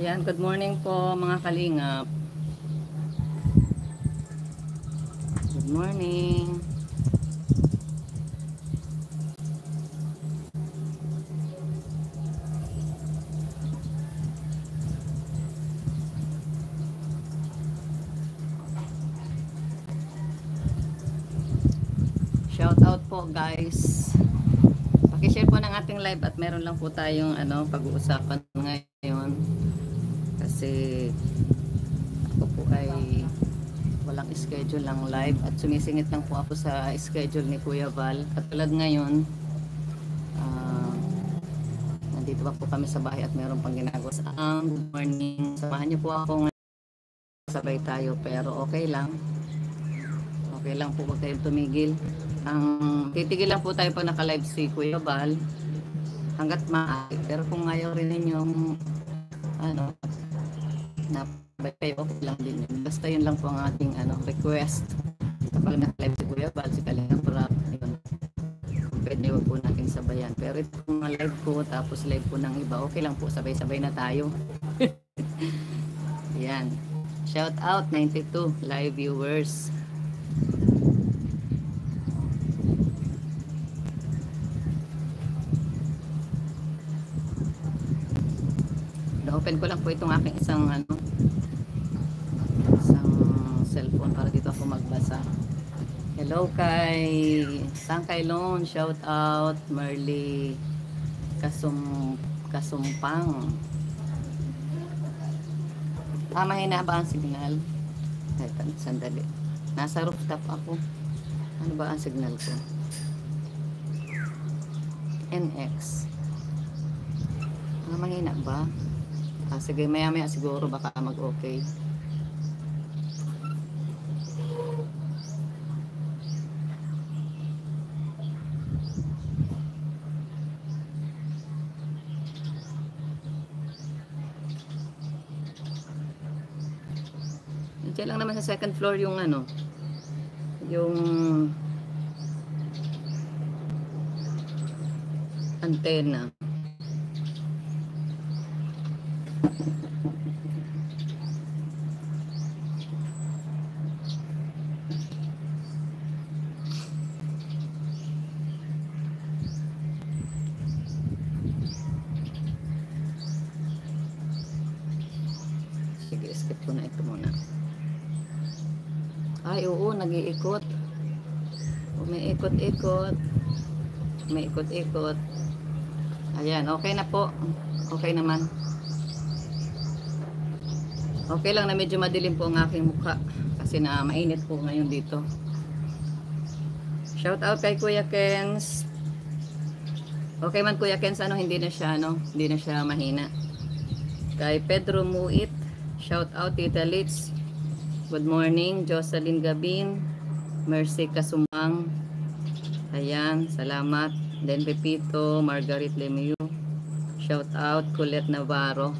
Ayan, good morning po mga kalingap. Good morning. Shout out po guys. Paki-share po ng ating live at meron lang po tayong ano pag-uusapan ngayon. Kasi ako po ay walang schedule lang live at sumisingit lang po ako sa schedule ni Kuya Val. Katulad ngayon, ah, nandito pa po kami sa bahay at meron pang ginagawa sa um, good morning. Samahan niyo po ako ngayon. Sabay tayo pero okay lang. Okay lang po huwag tayong tumigil. Ang titigil lang po tayo pag naka-live si Kuya Val hanggat maaari. Pero kung ayaw rin ninyong ano, na kayo, okay lang din yun. Basta yun lang po ang ating ano, request. Kapag naka-live si Kuya Val, si Kalinga Prap, yun. Pwede po natin sabayan. Pero ito kung live po, tapos live po ng iba, okay lang po, sabay-sabay na tayo. Yan. Shout out 92 live viewers. Na-open ko lang po itong aking isang ano cellphone para dito ako magbasa. Hello kay Sangkay Loan, shout out Marley Kasum Kasumpang. Ah, mahina ba ang signal? Sandali. Nasa rooftop ako. Ano ba ang signal ko? NX. Ah, mahina ba? Ah, sige, maya maya siguro baka mag-okay. Diyan lang naman sa second floor yung ano, yung antena. Sige, skip ko na ito muna. Ay, oo, nag-iikot. May ikot-ikot. May ikot-ikot. Ayan, okay na po. Okay naman. Okay lang na medyo madilim po ang aking mukha. Kasi na mainit po ngayon dito. Shout out kay Kuya Kens. Okay man Kuya Kens, ano, hindi na siya, ano, hindi na siya mahina. Kay Pedro Muit. Shout out Tita Litz. Good morning, Jocelyn Gabin. Mercy Kasumang. Ayan, salamat. Then Pepito, Margaret Lemieux. Shout out Colette Navarro.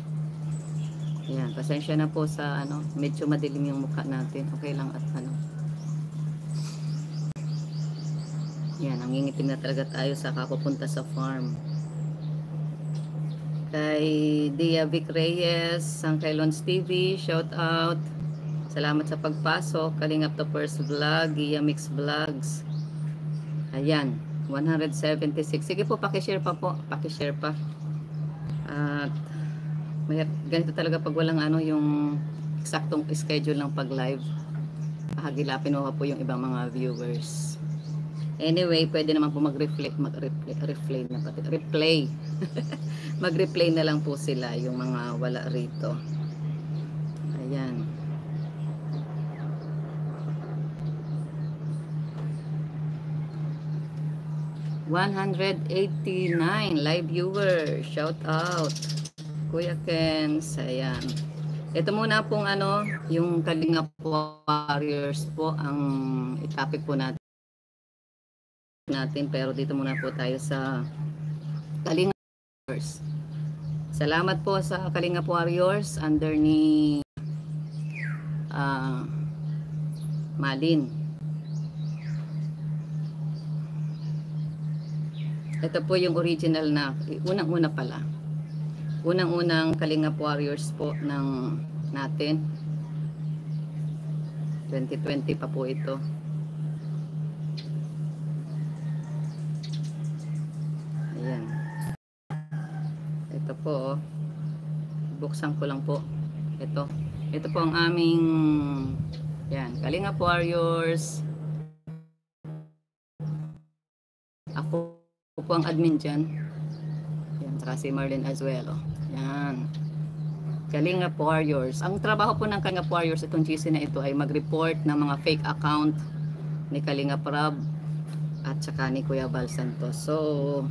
Ayan, pasensya na po sa ano, medyo madilim yung mukha natin. Okay lang at ano. Yan, nangingitim na talaga tayo sa kapupunta sa farm. Kay Dia Vic Reyes, Sangkailons TV, shout out. Salamat sa pagpasok. Kalingap to first vlog, Gia Mix Vlogs. Ayan, 176. Sige po, pakishare pa po. Pakishare pa. At may, ganito talaga pag walang ano yung eksaktong schedule ng pag-live. Hagilapin mo po yung ibang mga viewers. Anyway, pwede naman po mag-replay, mag-replay, replay na pati, replay. mag-replay na lang po sila yung mga wala rito. Ayan. One hundred eighty-nine live viewers. Shout out. Kuya Ken, ayan. Ito muna pong ano, yung Kalinga Warriors po ang itapik po natin natin pero dito muna po tayo sa Kalinga Warriors. Salamat po sa Kalinga Warriors under ni uh, Malin. Ito po yung original na unang-una pala. unang-unang Kalingap Warriors po ng natin. 2020 pa po ito. Ayan. Ito po, oh. buksan ko lang po. Ito. Ito po ang aming yan, Kalingap Warriors. Ang admin dyan. Yan, saka si Marlene. Oh. Yan. Kalingap Warriors. Ang trabaho po ng Kalingap Warriors itong GC na ito ay mag-report ng mga fake account ni Kalingap Rab at saka ni Kuya Val Santos. So,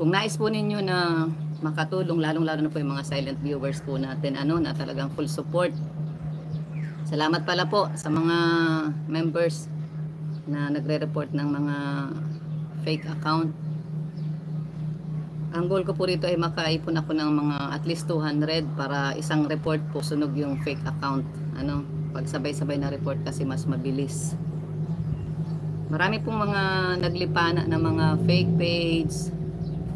kung nais po ninyo na makatulong, lalong-lalo na po yung mga silent viewers po natin, ano, na talagang full support. Salamat pala po sa mga members na nagre-report ng mga fake account ang goal ko po rito ay makaipon ako ng mga at least 200 para isang report po sunog yung fake account. Ano, pag sabay-sabay na report kasi mas mabilis. Marami pong mga naglipana ng mga fake page,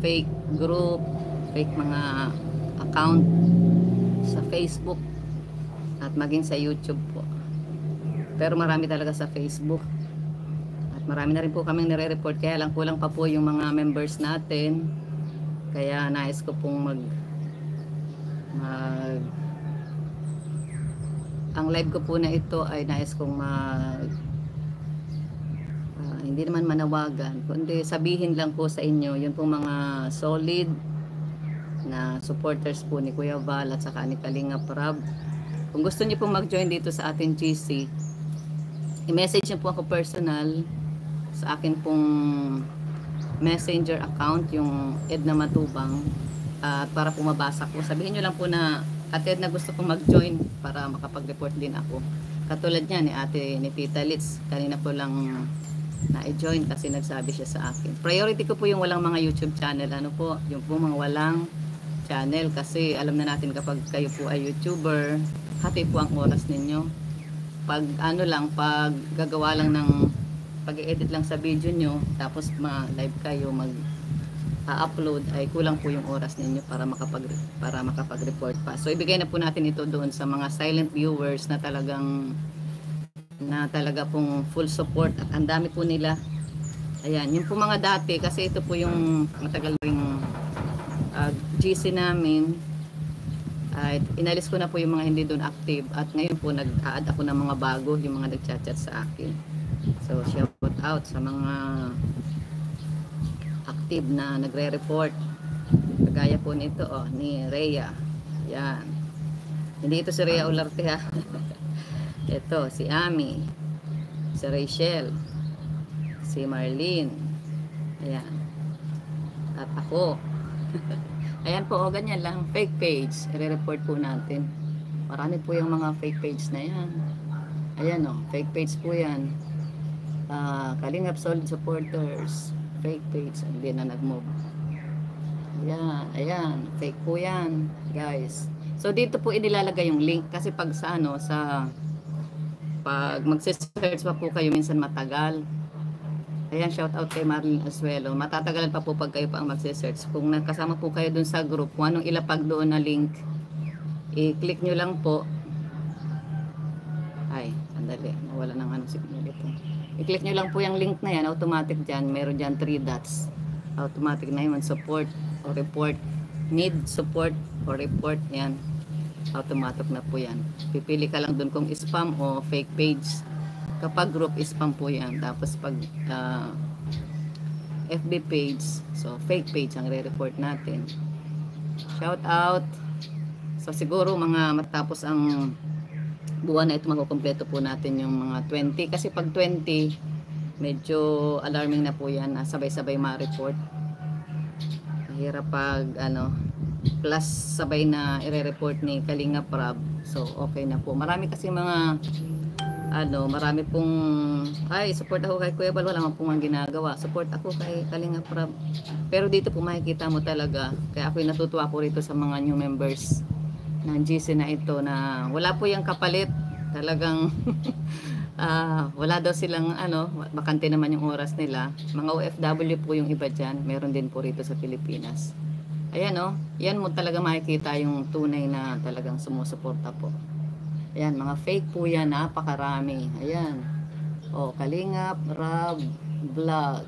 fake group, fake mga account sa Facebook at maging sa YouTube po. Pero marami talaga sa Facebook. At marami na rin po kaming nire-report kaya lang kulang pa po yung mga members natin kaya nais ko pong mag mag ang live ko po na ito ay nais kong mag uh, hindi naman manawagan kundi sabihin lang po sa inyo yun pong mga solid na supporters po ni Kuya Val at saka ni Kalinga Prab. Kung gusto niyo pong mag-join dito sa ating GC i-message niyo po ako personal sa akin pong messenger account, yung Edna Matubang, at uh, para po mabasa ko. Sabihin nyo lang po na, Ate Edna gusto kong mag-join para makapag-report din ako. Katulad niya ni Ate ni Tita Litz, kanina po lang na-join kasi nagsabi siya sa akin. Priority ko po yung walang mga YouTube channel. Ano po? Yung po mga walang channel kasi alam na natin kapag kayo po ay YouTuber, hati po ang oras ninyo. Pag ano lang, pag gagawa lang ng pag-edit lang sa video nyo, tapos ma-live kayo mag upload ay kulang po yung oras ninyo para makapag para makapag-report pa. So ibigay na po natin ito doon sa mga silent viewers na talagang na talaga pong full support at ang dami po nila. Ayan, yung po mga dati kasi ito po yung matagal ring uh, GC namin. Uh, inalis ko na po yung mga hindi doon active at ngayon po nag-add ako ng mga bago, yung mga nag-chat-chat sa akin. So, shout out sa mga active na nagre-report. Kagaya po nito, oh, ni Rhea. Yan. Hindi ito si Rhea Olarte ha. ito, si Ami. Si Rachel. Si Marlene. Ayan. At ako. Ayan po, oh, ganyan lang. Fake page. I-report po natin. Marami po yung mga fake page na yan. Ayan oh, fake page po yan uh, Kalingap Solid Supporters fake page hindi na nag-move. Ayan, ayan fake po yan guys. So dito po inilalagay yung link kasi pag sa ano sa pag magse-search pa po kayo minsan matagal. Ayan shout out kay Marlene Asuelo matatagalan pa po pag kayo pa ang magse-search. Kung nakasama po kayo dun sa group kung anong ilapag doon na link i-click nyo lang po. Ay sandali nawala ng ano signal I-click nyo lang po yung link na yan, automatic dyan. Meron dyan 3 dots. Automatic na yun, support or report. Need support or report, yan. Automatic na po yan. Pipili ka lang dun kung spam o fake page. Kapag group, spam po yan. Tapos pag uh, ah, FB page, so fake page ang re-report natin. Shout out. So siguro mga matapos ang buwan na ito makukumpleto po natin yung mga 20 kasi pag 20 medyo alarming na po yan. Sabay-sabay ma-report. Mahirap pag ano plus sabay na ire-report ni Kalinga Prab. So okay na po. Marami kasi mga ano marami pong ay support ako kay Kuya Bal. Wala man pong ginagawa. Support ako kay Kalinga Prab. Pero dito po makikita mo talaga kaya ako natutuwa po rito sa mga new members ng GC na ito na wala po yung kapalit talagang uh, wala daw silang ano bakante naman yung oras nila mga OFW po yung iba dyan meron din po rito sa Pilipinas Ayan oh, yan mo talaga makikita yung tunay na talagang sumusuporta po. Ayan, mga fake po yan, napakarami. Ayan. Oh, Kalingap, Rab, Vlog.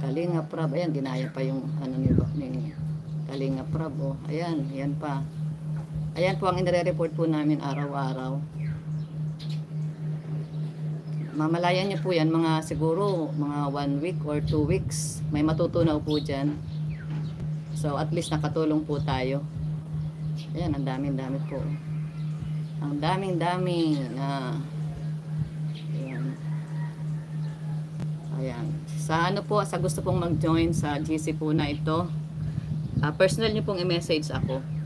Kalingap, Rab. Ayan, ginaya pa yung ano ni, ni Kalingap, Rab. Oh, ayan, ayan pa. Ayan po ang inire-report po namin araw-araw. Mamalayan niyo po yan mga siguro mga one week or two weeks. May matutunaw po dyan. So at least nakatulong po tayo. Ayan, ang daming dami po. Ang daming dami na ayan. Ayan. Sa ano po, sa gusto pong mag-join sa GC po na ito, ah, personal niyo pong i-message ako.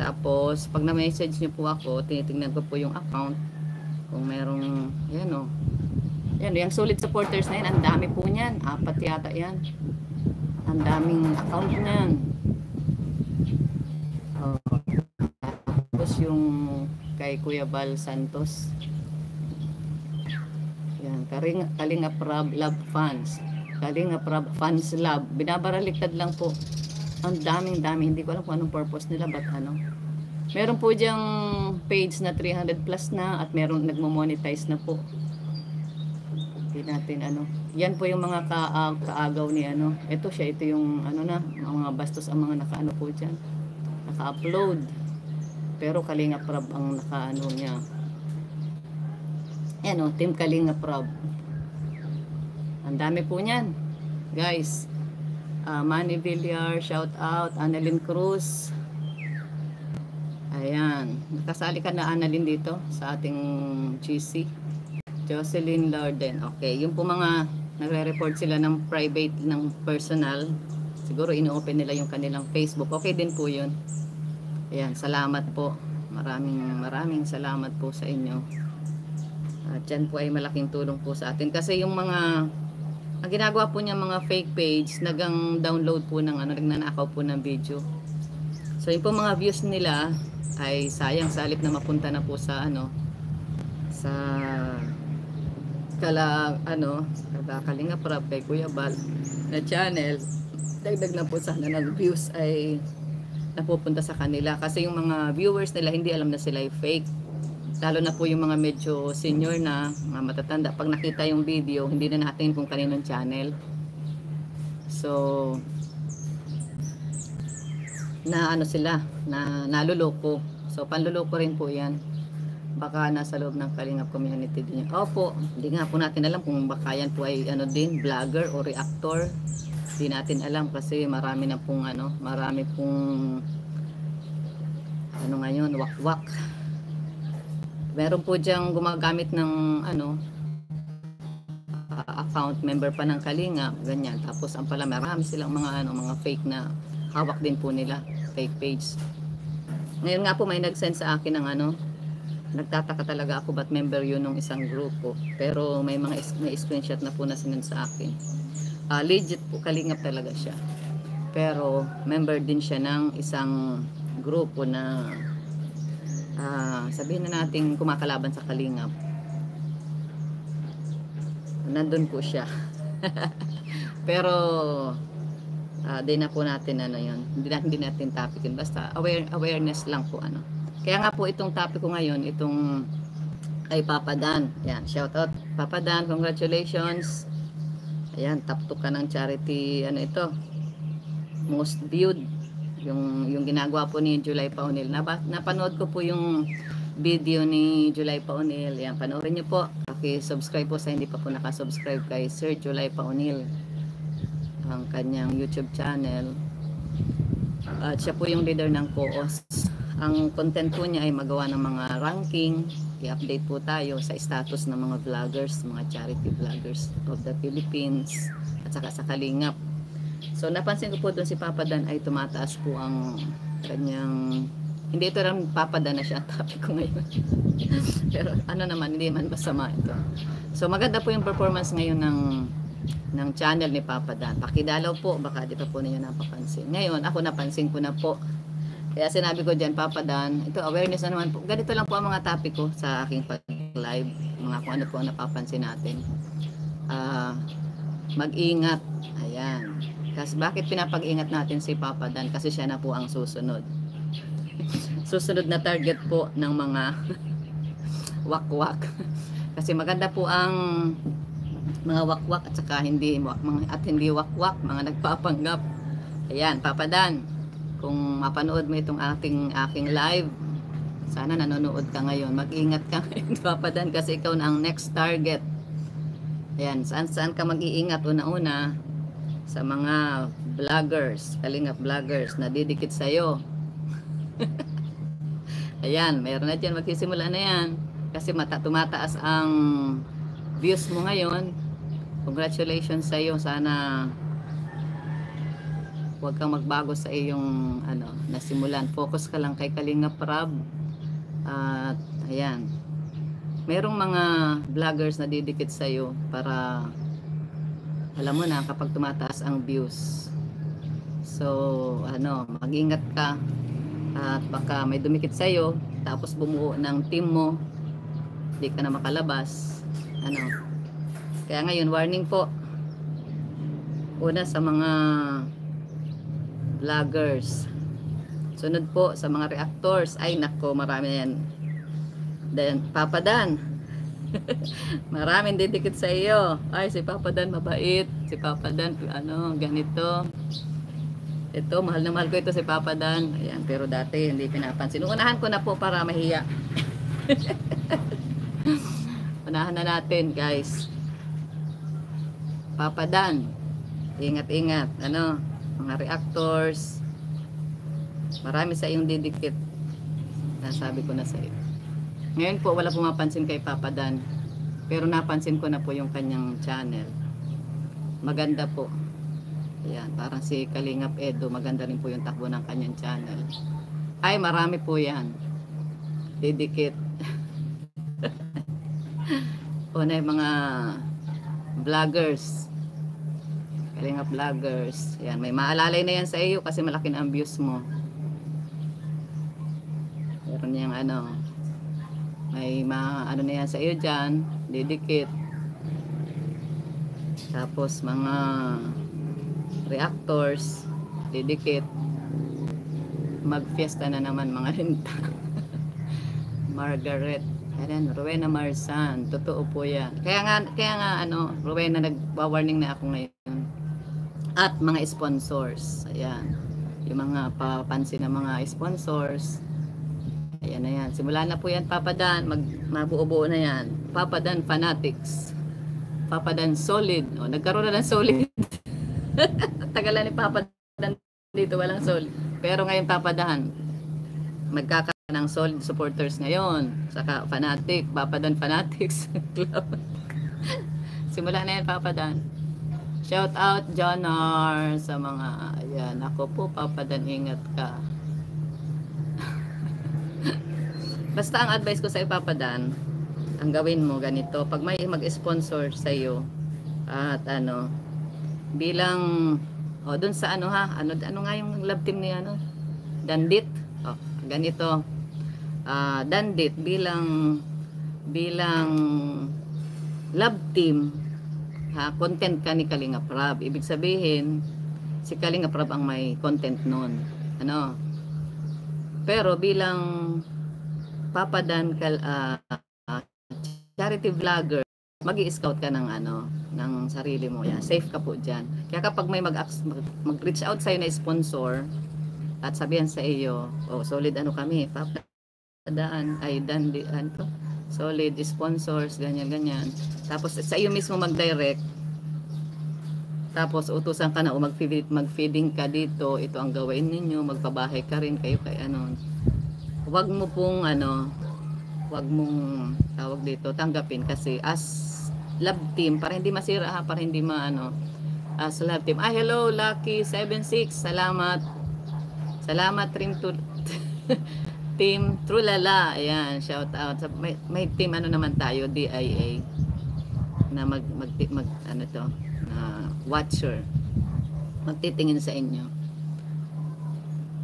Tapos, pag na-message niyo po ako, tinitingnan ko po yung account. Kung merong, ayan o. Yan, yung solid supporters na yan, ang dami po niyan. Apat yata yan. Ang daming account niyan. Oh. Tapos yung kay Kuya Bal Santos. Yan, Kalinga, Kalinga Prab Love Fans. Kalinga Prab Fans Love. Binabaraliktad lang po. Ang daming dami. Hindi ko alam kung anong purpose nila. But ano. Meron po diyang page na 300 plus na at meron nagmo-monetize na po. Hindi natin ano. Yan po yung mga ka, ah, kaagaw ni ano. Ito siya, ito yung ano na, mga bastos ang mga nakaano po dyan. Naka-upload. Pero Kalinga Prab ang nakaano niya. Yan o, Team Kalinga Prab. Ang dami po niyan. Guys, uh, Manny Villar, shout out, Annalyn Cruz. Ayan, nakasali ka na Annalyn dito sa ating GC. Jocelyn Lorden. Okay, yung po mga nagre-report sila ng private, ng personal. Siguro ino-open nila yung kanilang Facebook. Okay din po yun. Ayan, salamat po. Maraming maraming salamat po sa inyo. At yan po ay malaking tulong po sa atin. Kasi yung mga, ang ginagawa po niya mga fake page, nagang download po ng ano, nagnanakaw po ng video. So yung po mga views nila ay sayang sa halip na mapunta na po sa ano, sa kala ano, kala Kalinga Prab kay Kuya Bal na channel. Dagdag na po sana ng views ay napupunta sa kanila kasi yung mga viewers nila hindi alam na sila ay fake lalo na po yung mga medyo senior na mga matatanda pag nakita yung video hindi na natin kung kaninong channel so na ano sila na naluloko so panluloko rin po yan baka nasa loob ng Kalingap community din. Opo, hindi nga po natin alam kung baka yan po ay ano din, vlogger o reactor. Hindi natin alam kasi marami na pong ano, marami pong ano ngayon, wak-wak. Meron po diyang gumagamit ng ano, uh, account member pa ng Kalinga, ganyan. Tapos ang pala marami silang mga ano, mga fake na hawak din po nila, fake page. Ngayon nga po may nag-send sa akin ng ano, nagtataka talaga ako ba't member yun ng isang grupo. Pero may mga may screenshot na po na sinend sa akin. Ah, legit po, kalingap talaga siya. Pero member din siya ng isang grupo na ah, sabihin na natin kumakalaban sa kalingap. Nandun po siya. Pero ah, di na po natin ano yun. Hindi natin, hindi natin topic yun. Basta aware, awareness lang po ano. Kaya nga po itong topic ko ngayon, itong kay Papa Dan. Yan, shout out Papa Dan, congratulations. Ayan, 2 ka ng charity, ano ito, most viewed. Yung, yung ginagawa po ni July Paunil. Napa, napanood ko po yung video ni July Paunil. Yan, panoorin niyo po. Paki-subscribe po sa hindi pa po nakasubscribe kay Sir July Paunil. Ang kanyang YouTube channel. At siya po yung leader ng COOS. Ang content po niya ay magawa ng mga ranking. I-update po tayo sa status ng mga vloggers, mga charity vloggers of the Philippines at saka sa Kalingap. So napansin ko po doon si Papa Dan ay tumataas po ang kanyang hindi ito lang Papa Dan na siya ang topic ko ngayon. Pero ano naman, hindi man masama ito. So maganda po yung performance ngayon ng ng channel ni Papa Dan. Pakidalaw po, baka di pa po ninyo napapansin. Ngayon, ako napansin ko na po kaya sinabi ko dyan, Papa Dan, ito awareness na naman po. Ganito lang po ang mga topic ko sa aking pag-live. Mga kung ano po ang napapansin natin. Ah, mag-ingat. Ayan. Kasi bakit pinapag-ingat natin si Papa Dan? Kasi siya na po ang susunod. susunod na target po ng mga wakwak. Kasi maganda po ang mga wakwak at saka hindi at hindi wakwak, mga nagpapanggap. Ayan, Papa Dan, kung mapanood mo itong ating aking live, sana nanonood ka ngayon. Mag-ingat ka ngayon, Papa Dan, kasi ikaw na ang next target. Ayan, saan saan ka mag-iingat una-una sa mga vloggers, kalingap vloggers na didikit sa'yo. Ayan, meron na dyan, magsisimula na yan. Kasi mata, tumataas ang views mo ngayon. Congratulations sa iyo. Sana huwag kang magbago sa iyong ano, nasimulan. Focus ka lang kay Kalinga Prab. At ayan. Merong mga vloggers na didikit sa iyo para alam mo na kapag tumataas ang views. So, ano, mag-ingat ka at baka may dumikit sa iyo tapos bumuo ng team mo hindi ka na makalabas ano. Kaya ngayon warning po. Una sa mga vloggers. Sunod po sa mga reactors. Ay nako marami yan. Dan maraming didikit sa iyo ay si Papa Dan mabait si Papa Dan ano ganito ito, mahal na mahal ko ito si Papa Dan. Ayan, pero dati hindi pinapansin. Unahan ko na po para mahiya. Unahan na natin, guys. Papa Dan. Ingat-ingat. Ano, mga reactors. Marami sa iyong didikit. Nasabi ko na sa iyo. Ngayon po, wala pumapansin kay Papa Dan. Pero napansin ko na po yung kanyang channel. Maganda po. Ayan, parang si Kalingap Edo, maganda rin po yung takbo ng kanyang channel. Ay, marami po yan. Didikit. o na mga vloggers. Kalingap vloggers. Ayan, may maalalay na yan sa iyo kasi malaki na ang views mo. Meron niyang ano, may mga ano na yan sa iyo dyan, didikit. Tapos mga reactors, didikit. Magfiesta na naman mga rinta. Margaret. Ayan, Rowena Marsan. Totoo po yan. Kaya nga, kaya nga ano, Rowena, nagwa-warning na ako ngayon. At mga sponsors. Ayan. Yung mga papansin ng mga sponsors. Ayan na yan. Simula na po yan, Papa Dan. Mag, mabuo-buo na yan. Papa Dan Fanatics. Papa Dan Solid. O, nagkaroon na ng solid. Tagalan ni Papa Dan dito walang solid. Pero ngayon Papa Dan, magkakaroon ng solid supporters ngayon. Saka fanatic, Papa Dan Fanatics. Simula na yan Papa Dan. Shout out Jonar sa mga ayan. Ako po Papa Dan, ingat ka. Basta ang advice ko sa Papa Dan, ang gawin mo ganito, pag may mag-sponsor sa iyo at ano, bilang oh doon sa ano ha ano ano nga yung love team ni ano? Dandit? Oh ganito. Ah Dandit bilang bilang love team ha content ka ni Kalinga Prab. Ibig sabihin si Kalinga Prab ang may content noon ano? Pero bilang Papa Dan kal, ah, ah, charity vlogger mag scout ka ng ano, ng sarili mo. Yan, safe ka po diyan. Kaya kapag may mag mag-reach out sa na sponsor at sabihan sa iyo, oh, solid ano kami, papadaan ay dan di ano, solid sponsors, ganyan ganyan. Tapos sa iyo mismo mag-direct. Tapos utusan ka na o mag-feed, mag-feeding ka dito, ito ang gawin ninyo, magpabahay ka rin kayo kay ano. Huwag mo pong ano, huwag mong tawag dito tanggapin kasi as love team para hindi masira ha para hindi maano as love team. Ah hello lucky 76 salamat. Salamat team to team Trulala. Ayan shout out. May, may team ano naman tayo DIA na mag, mag, mag ano to na watcher. Magtitingin sa inyo.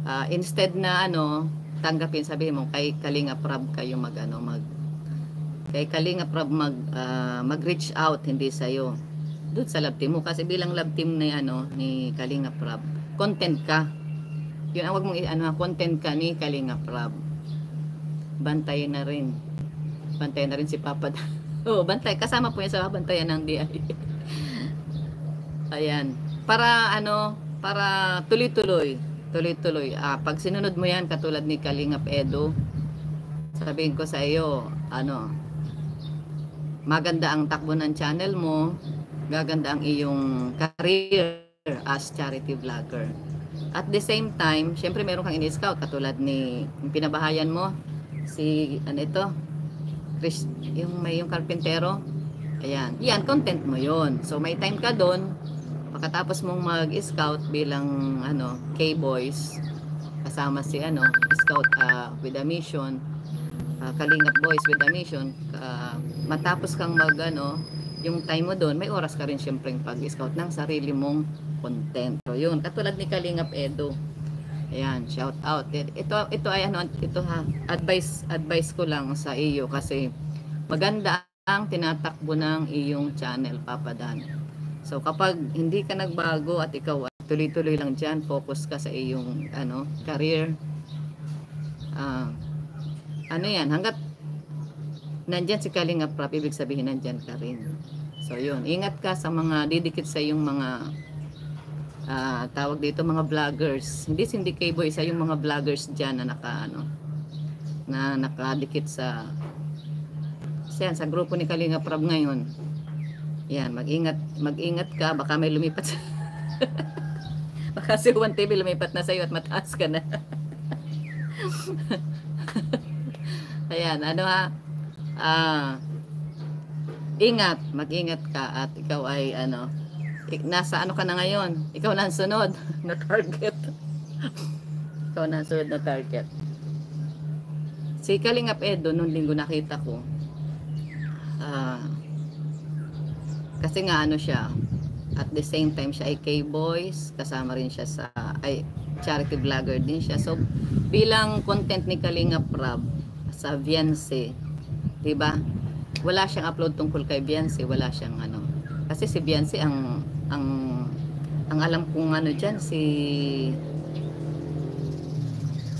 Uh, instead na ano tanggapin sabihin mo kay Kalinga Prab kayo mag ano mag kay Kalinga Prab mag uh, mag-reach out hindi sa iyo doon sa love team mo. Kasi bilang love team ni ano ni Kalinga Prab content ka. Yun ang wag mong ano content ka ni Kalinga Prab. Bantayan na rin. Bantayan na rin si Papa Oo, bantay. Kasama po yan sa bantayan ng DI ayan. Para ano para tuloy-tuloy tuloy-tuloy ah, pag sinunod mo yan katulad ni Kalingap Edo sabihin ko sa iyo ano maganda ang takbo ng channel mo gaganda ang iyong career as charity vlogger. At the same time, syempre meron kang ini-scout katulad ni yung pinabahayan mo si ano ito Chris, yung may yung karpintero. Ayan, yan content mo 'yon. So may time ka doon pagkatapos mong mag-scout bilang ano K-boys kasama si ano scout ah, with a mission uh, Kalingap Boys with a mission ah, matapos kang mag ano yung time mo doon, may oras ka rin syempre pag-scout ng sarili mong content. So yun, katulad ni Kalingap Edo. Ayan, shout out. Ito ito ay ano, ito ha, advice advice ko lang sa iyo kasi maganda ang tinatakbo ng iyong channel, Papa Dan. So kapag hindi ka nagbago at ikaw tuloy-tuloy lang diyan, focus ka sa iyong ano, career. Ah, ano 'yan, hanggat nandyan si Kalinga Prap, ibig sabihin nandyan ka rin. So yun, ingat ka sa mga didikit sa yung mga ah, tawag dito mga vloggers. Hindi hindi kay boy sa yung mga vloggers diyan na naka ano na nakadikit sa, sa grupo ni Kalinga Prab ngayon. Yan, mag-ingat, mag-ingat ka baka may lumipat baka si Juan TV lumipat na sa iyo at mataas ka na. Ayan, ano ha? Ah, ingat, mag-ingat ka at ikaw ay ano, nasa ano ka na ngayon? Ikaw na ang sunod na target. ikaw na ang sunod na target. Si Kalingap Edo, nung linggo nakita ko, ah, kasi nga ano siya, at the same time siya ay K-Boys, kasama rin siya sa, ay charity vlogger din siya. So, bilang content ni Kalingap Rab, sa Vianse, 'di ba? Wala siyang upload tungkol kay Beyonce, wala siyang ano. Kasi si Beyonce ang ang ang alam kong ano diyan si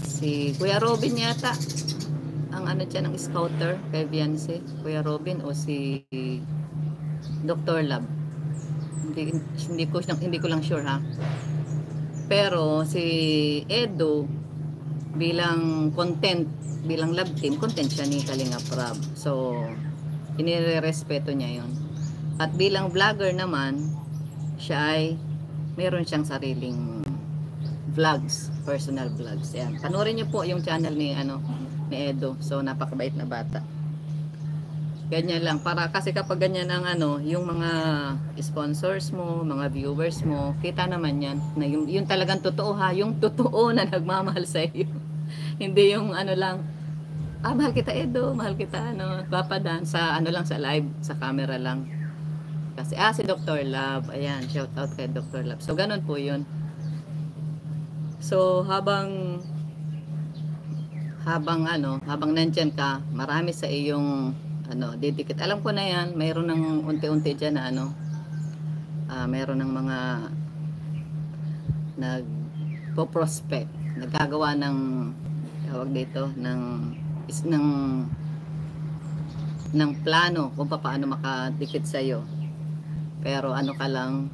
si Kuya Robin yata. Ang ano diyan ang scouter kay Beyonce, Kuya Robin o si Dr. Lab. Hindi hindi ko hindi ko lang sure ha. Pero si Edo bilang content bilang love team, content siya ni Kalinga Prab. So, inirerespeto niya yon. At bilang vlogger naman, siya ay meron siyang sariling vlogs, personal vlogs. Yan. Panoorin niyo po yung channel ni ano ni Edo. So, napakabait na bata. Ganyan lang. Para kasi kapag ganyan ang ano, yung mga sponsors mo, mga viewers mo, kita naman yan. Na yung, yung talagang totoo ha. Yung totoo na nagmamahal sa iyo. Hindi yung ano lang, ah, mahal kita Edo, mahal kita ano, papadan sa ano lang sa live, sa camera lang. Kasi ah si Dr. Love, ayan, shout out kay Dr. Love. So ganun po 'yun. So habang habang ano, habang nandiyan ka, marami sa iyong ano, didikit. Alam ko na 'yan, mayroon ng unti-unti diyan na ano, ah, mayroon ng mga nag prospect nagkagawa ng tawag dito ng is ng ng plano kung paano makadikit sa iyo. Pero ano ka lang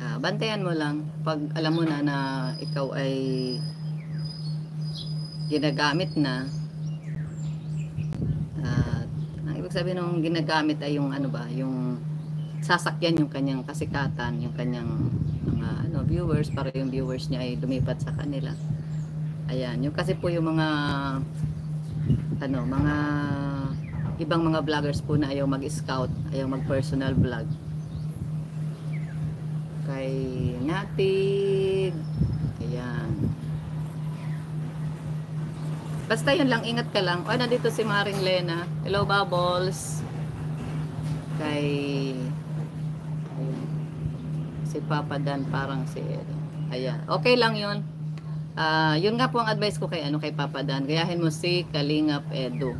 ah, bantayan mo lang pag alam mo na na ikaw ay ginagamit na at ang ibig sabihin ng ginagamit ay yung ano ba, yung sasakyan yung kanyang kasikatan, yung kanyang mga ano viewers para yung viewers niya ay lumipat sa kanila. Ayan, yung kasi po yung mga ano, mga ibang mga vloggers po na ayaw mag-scout, ayaw mag-personal vlog. Kay Natig, ayan. Basta yun lang, ingat ka lang. Oh, nandito si Maring Lena. Hello, Bubbles. Kay si Papa Dan parang si Ayan. Okay lang yun. Ah, yun nga po ang advice ko kay ano kay Papa Dan. Gayahin mo si Kalingap Edo.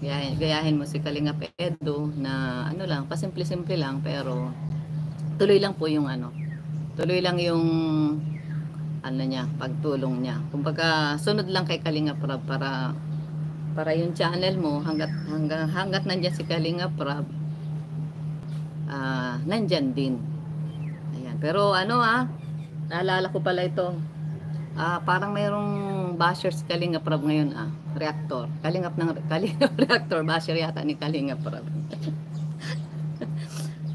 gayahin, gayahin mo si Kalinga Edo na ano lang, pasimple-simple lang pero tuloy lang po yung ano. Tuloy lang yung ano niya, pagtulong niya. Kumbaga, sunod lang kay Kalinga Prab para para yung channel mo hanggat hanggang hanggat nandiyan si Kalinga Prab ah nandyan din. Ayan. Pero ano ah, naalala ko pala ito. Ah, parang mayroong basher si Kalinga Prab ngayon ah, reactor. Kalingap ng Kalingap reactor basher yata ni Kalinga Prab.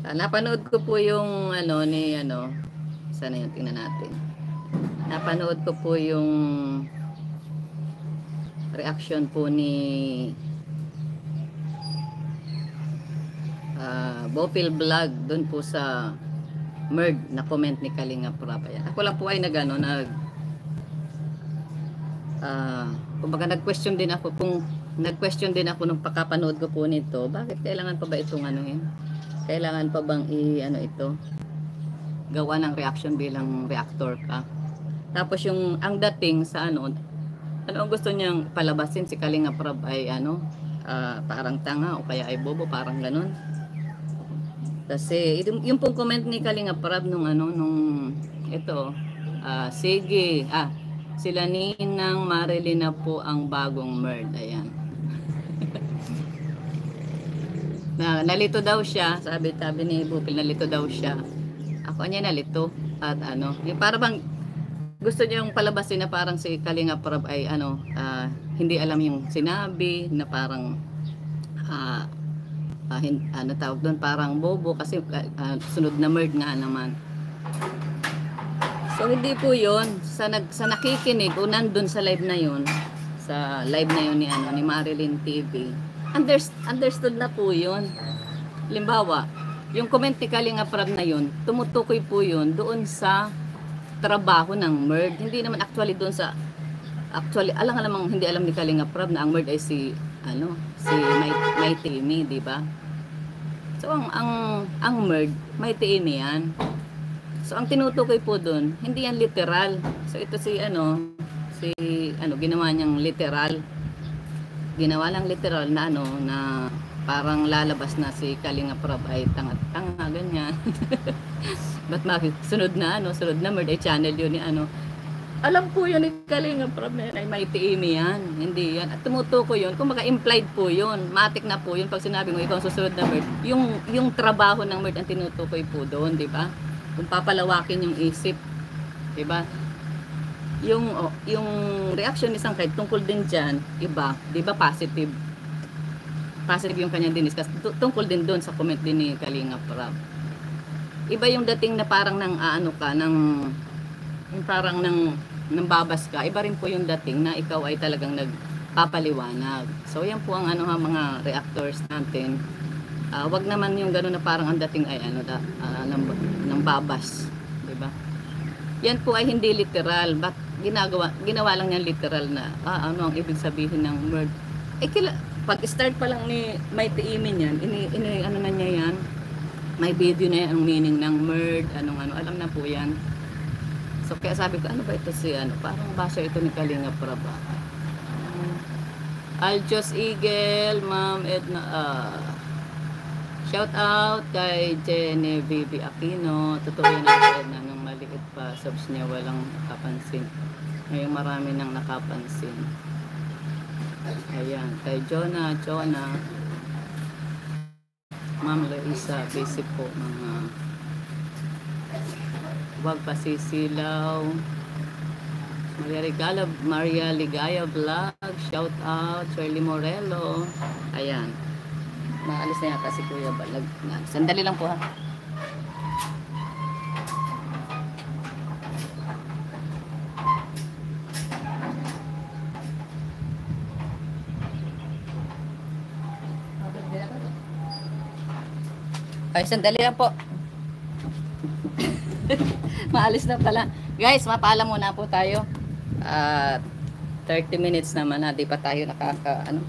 Ah, napanood ko po yung ano ni ano sana yung tingnan natin. Napanood ko po yung reaction po ni uh, Bopil Vlog doon po sa Merg na comment ni Kalinga Prab. Ayan. Ako lang po ay nagano nag uh, kumbaga nag-question din ako kung nag-question din ako nung pagkapanood ko po nito, bakit kailangan pa ba itong ano yun? Kailangan pa bang i ano ito? Gawa ng reaction bilang reactor ka. Tapos yung ang dating sa ano, ano ang gusto niyang palabasin si Kalinga Prab ay ano, ah, parang tanga o kaya ay bobo, parang ganun. Kasi yung, yung pong comment ni Kalinga Prab nung ano nung ito, ah, sige, ah, sila Ninang Marilyn po ang bagong merd. Ayan. na nalito daw siya, sabi sabi ni Bupil nalito daw siya. Ako niya nalito at ano, yung para bang gusto niyang palabasin na parang si Kalinga Prab ay ano, ah, hindi alam yung sinabi na parang ah, ah, hin, ano tawag doon, parang bobo kasi ah, sunod na merd nga naman. So hindi po 'yon sa nag sa nakikinig o nandun sa live na 'yon, sa live na 'yon ni ano ni Marilyn TV. Underst, understood na po 'yon. Limbawa, yung comment ni Kalinga Prab na 'yon, tumutukoy po 'yon doon sa trabaho ng MERD. Hindi naman actually doon sa actually alam hindi alam ni Kalinga Prab na ang MERD ay si ano, si May May Timi, di ba? So ang ang ang MERD, May Timi yan. So ang tinutukoy po doon, hindi yan literal. So ito si ano, si ano ginawa niyang literal. Ginawa lang literal na ano na parang lalabas na si Kalinga Prab ay tanga-tanga ganyan. Ba't makit sunod na ano, sunod na murder channel yun ano. Alam po yun ni Kalinga Prab ay may tiimi yan. Hindi yan. At tumutukoy yun. Kung implied po yun. Matik na po yun. Pag sinabi mo ikaw susunod na murder. Yung, yung trabaho ng murder ang tinutukoy po doon, di ba? kung papalawakin yung isip, 'di ba? Yung oh, yung reaction ni Sangkay tungkol din diyan, iba, 'di ba positive? Positive yung kanyang diniscuss tungkol din doon sa comment din ni Kalinga Prab. Iba yung dating na parang nang aano ka, nang yung parang nang nang babas ka. Iba rin po yung dating na ikaw ay talagang nagpapaliwanag. So yan po ang ano ha mga reactors natin uh, wag naman yung gano'n na parang ang dating ay ano da, uh, ng, ng 'di ba? Yan po ay hindi literal, but ginagawa ginawa lang niyan literal na ah, ano ang ibig sabihin ng word. Eh kila, pag start pa lang ni Mighty Imin yan, ini, ini ano na niya yan, may video na yan ang meaning ng merd, anong ano, alam na po yan. So kaya sabi ko, ano ba ito si ano, parang basa ito ni Kalinga Praba. Aljos Eagle, Ma'am Edna, ah, Shout out kay Genevieve Aquino. Totoo yan natin na nung maliit pa, subs niya walang nakapansin. Ngayon marami nang nakapansin. Ayan, kay Jonah, Jonah. Ma'am Larissa, basic po mga huwag pasisilaw. Maria Regala, Maria Ligaya Vlog, shout out, Shirley Morello. Ayan. Maalis na yata si Kuya Balag. Sandali lang po ha. Ay, sandali lang po. Maalis na pala. Guys, mapaalam muna po tayo. At uh, 30 minutes naman na, di pa tayo nakaka, ano.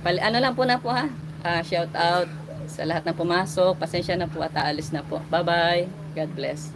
Pali, ano lang po na po ha. Uh, shout out sa lahat na pumasok. Pasensya na po at aalis na po. Bye-bye. God bless.